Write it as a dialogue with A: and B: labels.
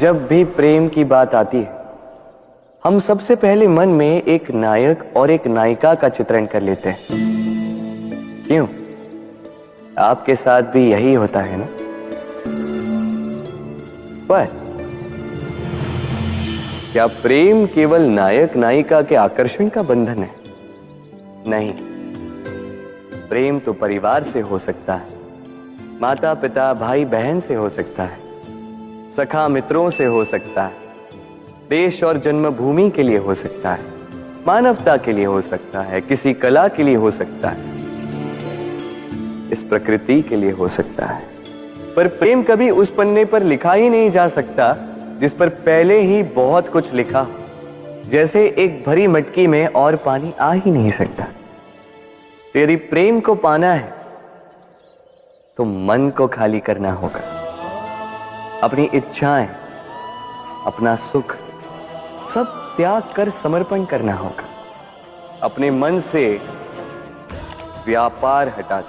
A: जब भी प्रेम की बात आती है, हम सबसे पहले मन में एक नायक और एक नायिका का चित्रण कर लेते हैं। क्यों? आपके साथ भी यही होता है ना? पर क्या प्रेम केवल नायक, नायिका के आकर्षण का बंधन है? नहीं। प्रेम तो परिवार से हो सकता है माता पिता भाई बहन से हो सकता है। सखा मित्रों से हो सकता है। देश और जन्मभूमि के लिए हो सकता है। मानवता के लिए हो सकता है। किसी कला के लिए हो सकता है। इस प्रकृति के लिए हो सकता है। पर प्रेम कभी उस पन्ने पर लिखा ही नहीं जा सकता, जिस पर पहले ही बहुत कुछ लिखा हो। जैसे एक भरी मटकी में और पानी आ ही नहीं सकता। यदि प्रेम को पाना है तो मन को खाली करना होगा। अपनी इच्छाएँ, अपना सुख, सब त्याग कर समर्पण करना होगा। अपने मन से व्यापार हटा